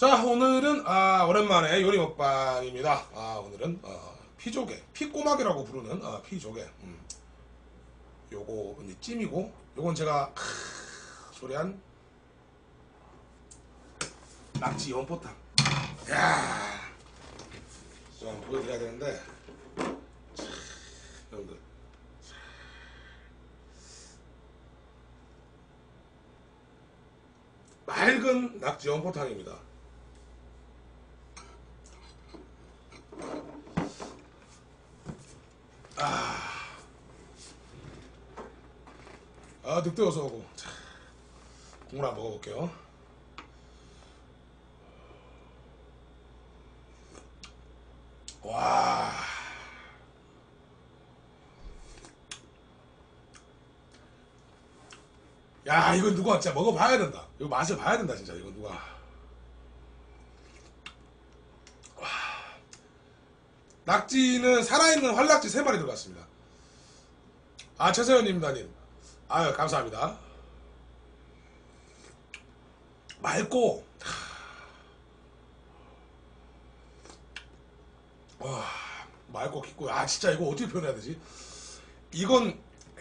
자 오늘은 아 오랜만에 요리 먹방입니다. 아 오늘은 어, 피조개, 피꼬막이라고 부르는 어, 피조개. 음. 요거 이제 찜이고 요건 제가 크, 소리한 낙지 연포탕. 야, 좀 보여드려야 되는데 참, 여러분들. 맑은 낙지 연포탕입니다. 아, 늑대 어서 오고. 자, 국물 한번 먹어볼게요. 와. 야, 이거 누가 진짜 먹어봐야 된다. 이거 맛을 봐야 된다, 진짜. 이거 누가. 낙지는 살아있는 활낙지 3마리 들어갔습니다. 아, 최세현님다님. 아유, 감사합니다. 맑고, 와, 맑고 깊고, 아, 진짜 이거 어떻게 표현해야 되지? 이건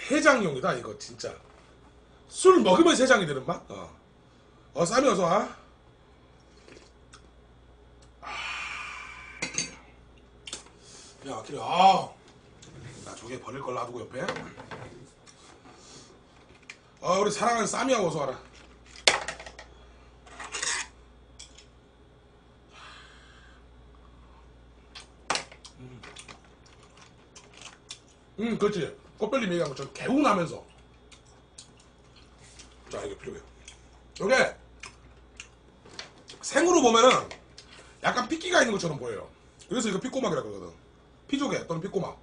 해장용이다, 이거 진짜. 술 먹으면 해장이 되는 맛? 어, 어 쌈이 어서 와. 아. 아. 나 저게 버릴 걸 놔두고 옆에. 아 우리 사랑하는 쌈이야 어서 와라. 음 그렇지. 꽃별님 얘기한 것처럼 개운하면서. 자 이게 필요해. 요게 생으로 보면은 약간 피끼가 있는 것처럼 보여요. 그래서 이거 피꼬막이라 그러거든 피조개 또는 피꼬막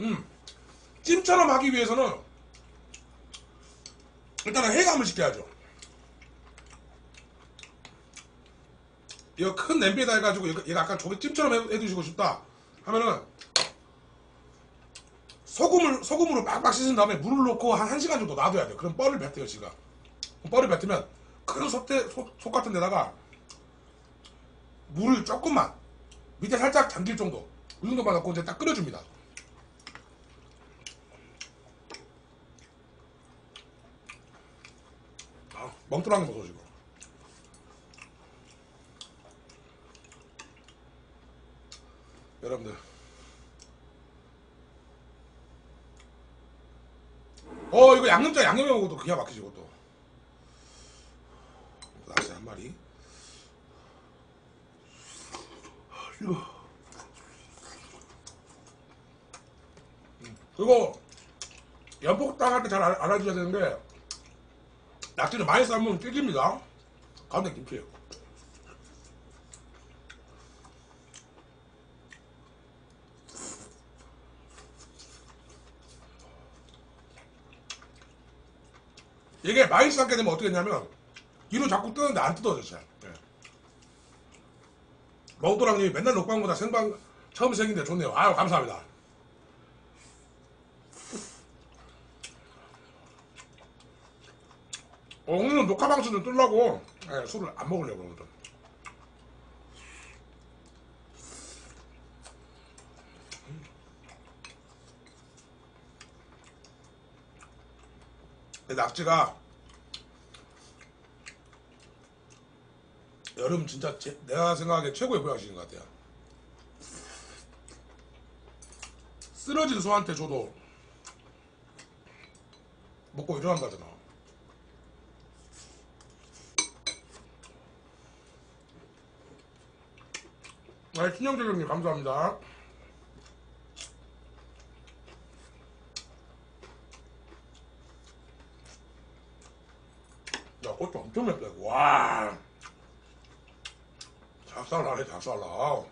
음, 찜처럼 하기 위해서는 일단은 해감을 시켜야죠. 이거 큰 냄비에다 해가지고 얘가 약간 조개 찜처럼 해, 해두시고 싶다 하면은 소금을 소금으로 빡빡 씻은 다음에 물을 넣고 한 1시간 정도 놔둬야 돼요. 그럼 뻘을 뱉어요, 지가. 뻘을 뱉으면 큰 솥대, 솥, 솥 같은 데다가 물을 조금만 밑에 살짝 잠길 정도 이 정도만 넣고 이제 딱 끓여줍니다. 아, 멍뚜랑이 먹어 지금. 여러분들. 어 이거 양념장 양념해 먹어도 기가 막히지 이것도. 낚시 한 마리. 음, 그리고 연폭탕 할때 잘 알아줘야 되는 게 낙지를 많이 삶으면 찔깁니다. 가운데 김치예요. 이게 많이 삶게 되면 어떻게 되냐면 뒤로 자꾸 뜨는데 안 뜯어져요. 네. 먹도랑님이 맨날 녹방보다 생방 처음 생긴데 좋네요. 아유 감사합니다. 어, 오늘은 녹화 방송을 뜨려고 예, 술을 안 먹으려고 오늘은. 이 낙지가 여름 진짜 제- 내가 생각하기에 최고의 보양식인 것 같아요. 쓰러진 소한테 줘도 먹고 일어난다잖아. 아, 신영재 형님 감사합니다. 야, 고추 엄청 맵다. 이거. 와. 작살나네, 작살나.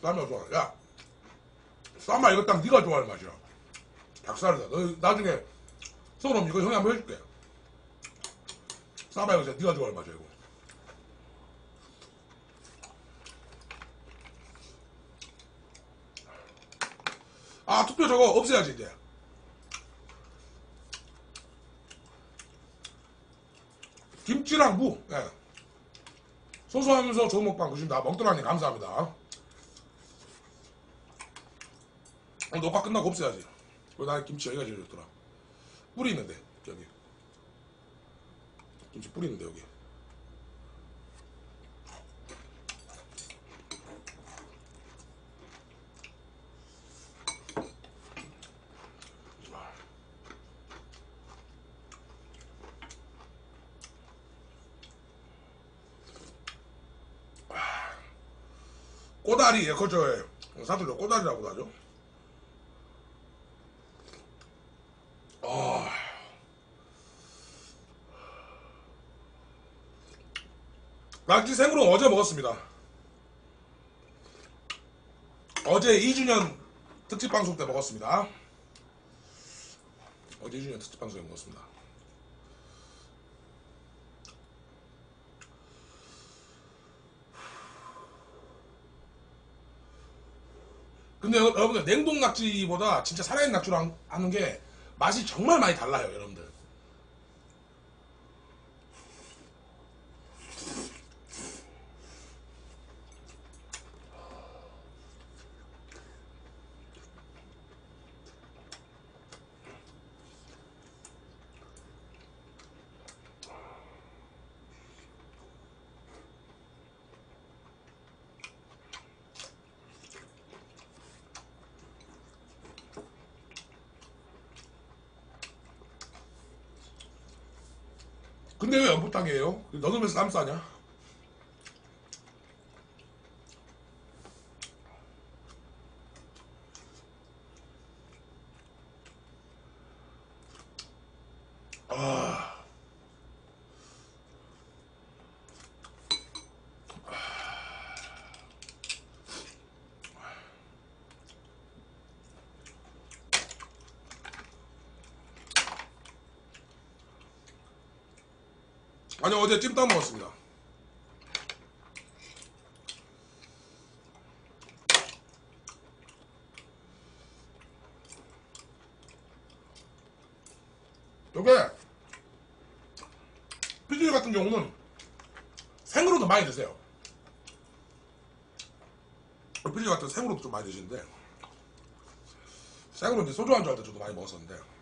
쌈이 좋아. 야, 쌈아 이거 딱 네가 좋아하는 맛이야. 닭살이다. 너 나중에 소름 이거 형이 한번 해줄게. 쌈아 이거 진짜 네가 좋아하는 맛이야 이거. 아 투표 저거 없애야지 이제. 김치랑 무 예. 소소하면서 좋은 먹방 보십니다. 먹더라니 감사합니다. 어, 녹화 끝나고 없애야지. 그리고 나 김치 여기가 제일 좋더라. 뿌리 있는데 여기. 김치 뿌리 있는데 여기 꼬다리 예, 그죠 예. 사투리로 꼬다리라고 하죠 아. 낙지 생으로 어제 먹었습니다 어제 2주년 특집 방송 때 먹었습니다 어제 2주년 특집 방송에 먹었습니다 여러분들 냉동 낙지보다 진짜 살아있는 낙지로 한- 하는 게 맛이 정말 많이 달라요 여러분들 근데 왜 연포탕이에요? 너는 왜 쌈 싸냐? 아니 어제 찜닭 먹었습니다. 요게 피질 같은 경우는 생으로도 많이 드세요. 피질 같은 생으로도 좀 많이 드시는데 생으로 이제 소주 안주 할때 저도 많이 먹었었는데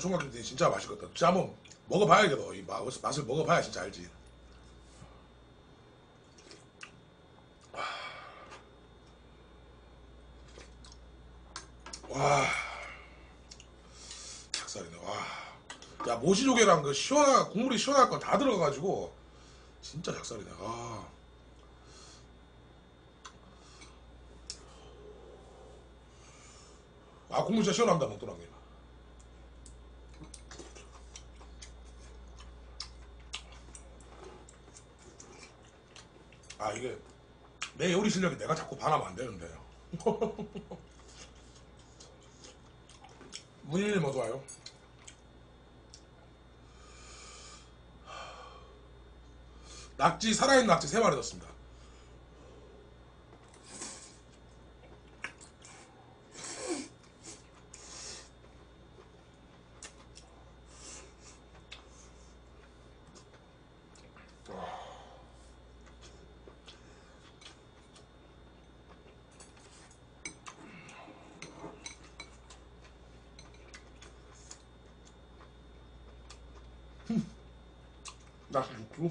총각김치 진짜 맛있거든. 진짜 한번 먹어봐야겠어. 이 맛, 맛을 먹어봐야 진짜 알지. 와, 작살이네. 와, 야 모시조개랑 그 시원한 국물이 시원할 거다 들어가가지고 진짜 작살이네. 아. 아 국물 진짜 시원합니다 먹도랑님 아 이게 내 요리 실력이 내가 자꾸 반하면 안 되는데. 문일님 어서 와요? 낙지 살아있는 낙지 세 마리 넣었습니다 낙지 육수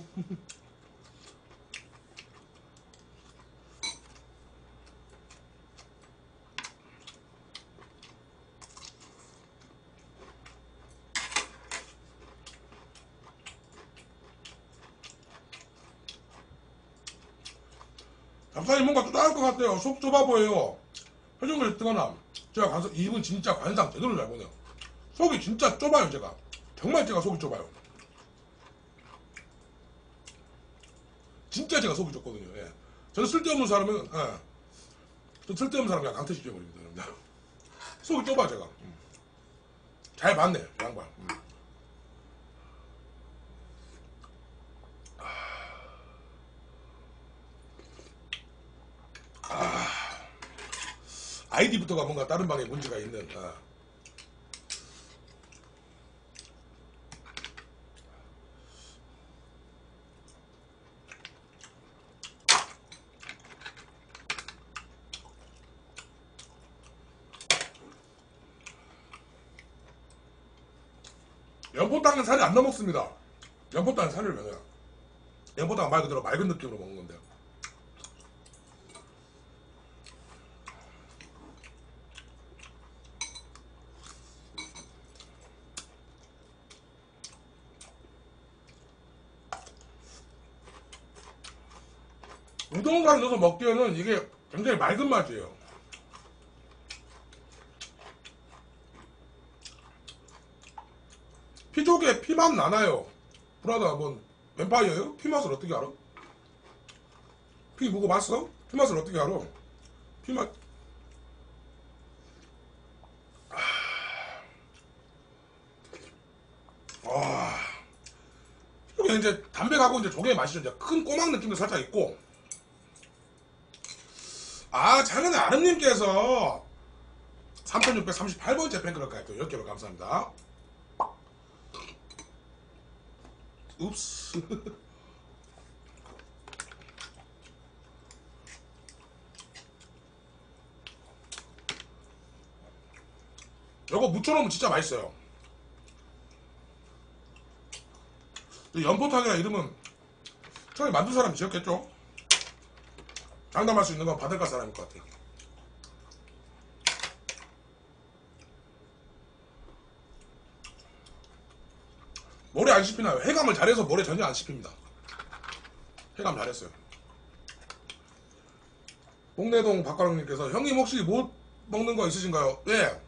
박사님 뭔가 쫓아갈 것 같아요. 속 좁아 보여요. 표정을 뜨거나 제가 가서 이분 진짜 관상 제대로 잘 보네요. 속이 진짜 좁아요 제가. 정말 제가 속이 좁아요. 진짜 제가 속이 좁거든요. 예. 저는 쓸데없는 사람은 예. 저 쓸데없는 사람 그냥 강퇴시켜버립니다. 속이 좁아 제가. 음. 잘 봤네 이 양반. 음. 아이디부터가 뭔가 다른 방에 문제가 있는. 아. 연포탕은 살이 안 넘었습니다. 연포탕은 살을 왜 넣어요? 연포탕은 말 그대로 맑은 느낌으로 먹는 건데요. 우동살 넣어서 먹기에는 이게 굉장히 맑은 맛이에요. 피조개 피맛 나나요? 브라더 뭔 뱀파이어요? 피맛을 어떻게 알아? 피 먹어봤어? 피맛을 어떻게 알아? 피맛 와 이게 이제 담백하고 이제 조개 맛이 이제 큰 꼬막 느낌도 살짝 있고 아 작년에 아름님께서 3638번째 팬클럽까지 또 10개로 감사합니다. 읍스. 요거 무쳐놓으면 진짜 맛있어요. 이 연포탕이라 이름은 처음에 만든 사람이 지었겠죠? 장담할 수 있는 건 바닷가 사람일 것 같아요 모래 안 씹히나요? 해감을 잘해서 모래 전혀 안 씹힙니다. 해감 잘했어요. 복내동 박가령님께서 형님 혹시 못 먹는 거 있으신가요? 예.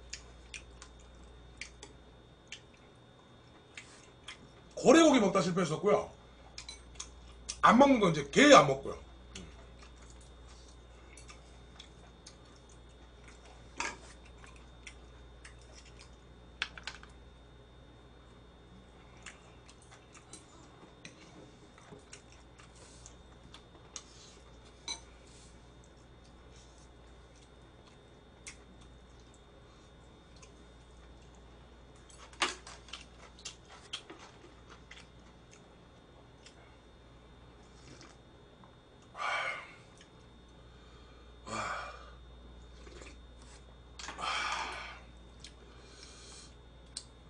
고래고기 먹다 실패했었고요. 안 먹는 건 이제 게 안 먹고요.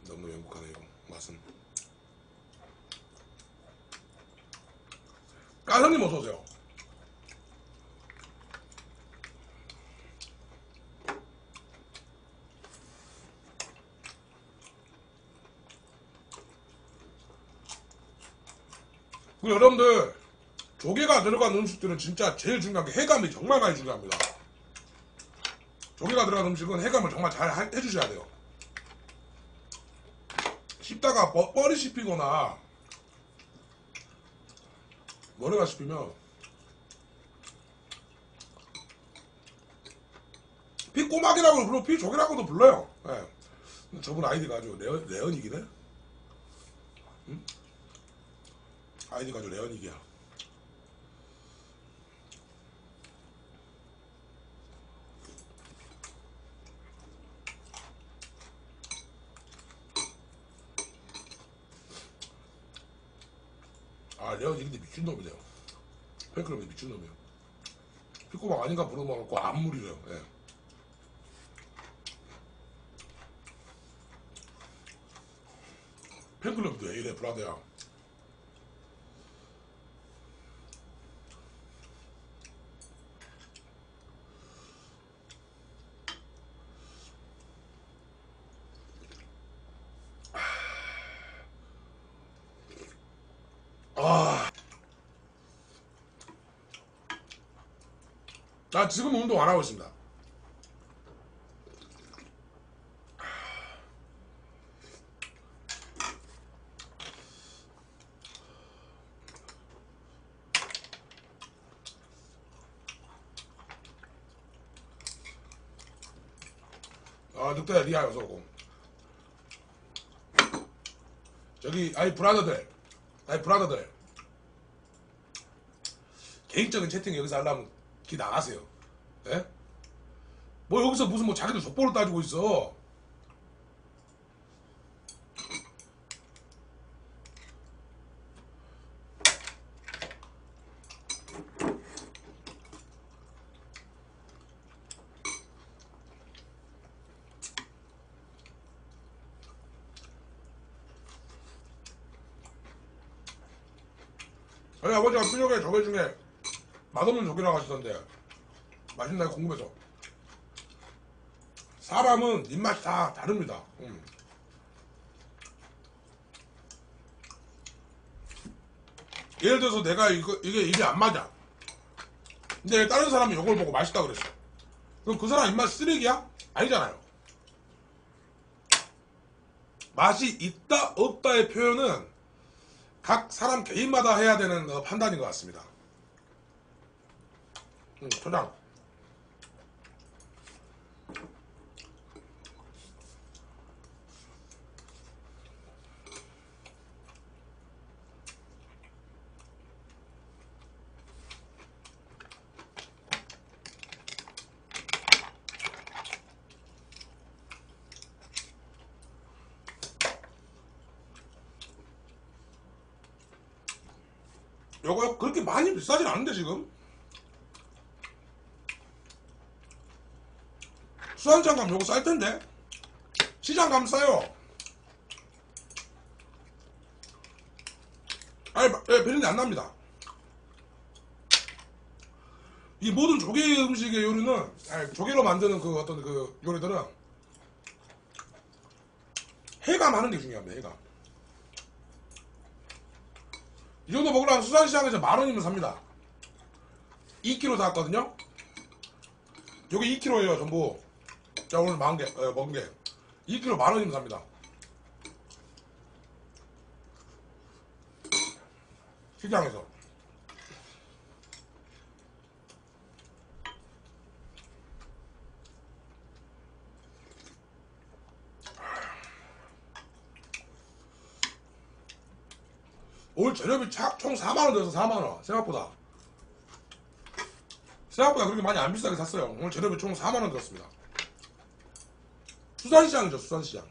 너무 행복하네요. 맛은. 까성님 어서 오세요. 그리고 여러분들 조개가 들어간 음식들은 진짜 제일 중요한 게 해감이 정말 많이 중요합니다. 조개가 들어간 음식은 해감을 정말 잘 하- 해주셔야 돼요. 씹다가 뻐, 뻘이 씹히거나 머리가 씹히면 피꼬막이라고 불러 피조개라고도 불러요. 예. 근데 저분 아이디가 아주 rare, rare닉이네. 응? 아이디가 아주 rare닉이야. 아 레언 이근데 미친놈이네요. 팬클럽이 미친놈이에요. 피코막 아닌가 물어봐놓고 안 물이래요. 예. 팬클럽도 왜 이래 브라더야 아 나 지금 운동 안 하고 있습니다. 아, 늑대 리아 어서 오고. 저기 아이 브라더들, 아이 브라더들. 개인적인 채팅 여기서 하려면 기 나가세요. 예? 뭐 여기서 무슨 뭐 자기들 족보를 따지고 있어. 저희 아버지가 뾰족에 조개 중에 맛없는 조개라고 하시던데 맛있나요? 궁금해서 사람은 입맛이 다 다릅니다 음. 예를 들어서 내가 이거, 이게 입이 안 맞아 근데 다른 사람이 이걸 보고 맛있다 그랬어 그럼 그 사람 입맛 쓰레기야? 아니잖아요 맛이 있다 없다의 표현은 각 사람 개인마다 해야 되는 어, 판단인 것 같습니다. 음, 초장. 요거 그렇게 많이 비싸진 않은데 지금? 수산장 가면 요거 쌀 텐데. 시장 가면 싸요. 아니 예, 비린내 안 납니다. 이 모든 조개 음식의 요리는 아니, 조개로 만드는 그 어떤 그 요리들은 해가 많은 게 중요합니다 해가 이 정도 먹으려면 수산시장에서 만 원이면 삽니다. 2kg 사왔거든요. 요게 2kg예요 전부. 자 오늘 먹은 게 어, 먹은 게 2kg 만 원이면 삽니다. 시장에서. 올 재료비 차- 총 4만원 들어서 4만원 생각보다. 생각보다 그렇게 많이 안 비싸게 샀어요. 오늘 재료비 총 4만원 들었습니다. 수산시장이죠 수산시장.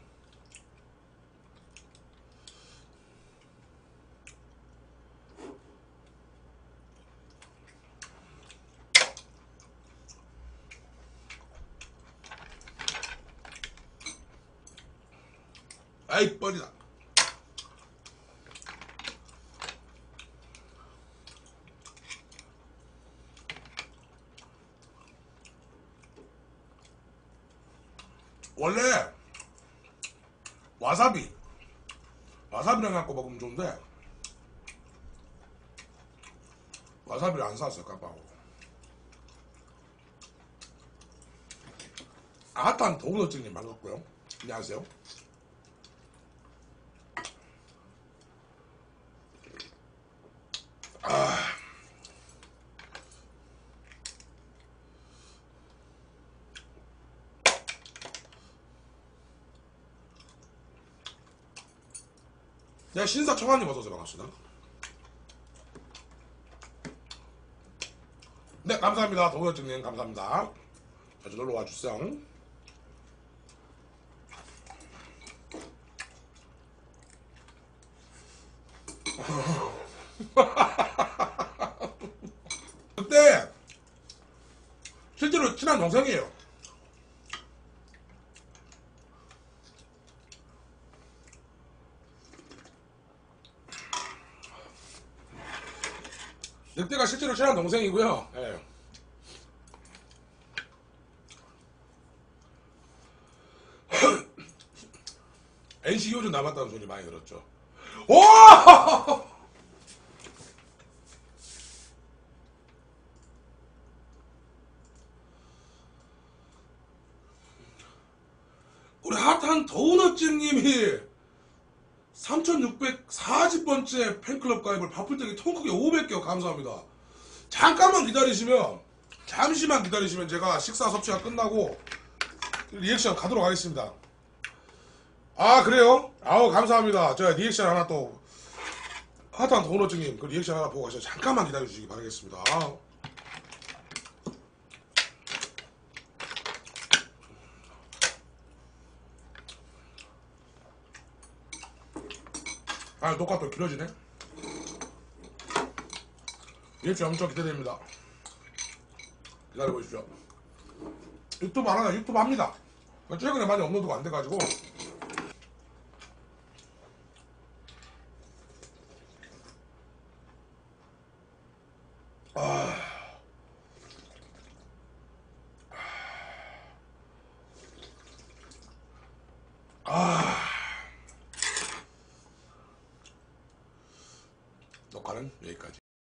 아이 뻘이다 원래 와사비 와사비랑 갖고 먹으면 좋은데 와사비를 안 샀어요 깜빡하고. 아탄 도우너증님 반갑고요. 안녕하세요 네, 신사청아님 어서오세요. 반갑습니다. 네, 감사합니다. 도우여증님 감사합니다. 자주 놀러 와주세요. 그때 실제로 친한 동생이에요. 와이프가 실제로 친한 동생이고요. 네. NC 요즘 남았다는 소리 많이 들었죠. 오! 우리 핫한 도우넛집님이 3640번째 팬클럽 가입을 바쁠 때기 통크게 500개 감사합니다. 잠깐만 기다리시면 잠시만 기다리시면 제가 식사 섭취가 끝나고 리액션 가도록 하겠습니다. 아 그래요? 아우 감사합니다. 제가 리액션 하나 또 핫한 도넛증님 그 리액션 하나 보고 가셔서 잠깐만 기다려주시기 바라겠습니다. 아 녹화 또 길어지네. 리액션 엄청 기대됩니다. 기다려보십시오. 유튜브 안 하나 유튜브 합니다. 최근에 많이 업로드가 안 돼가지고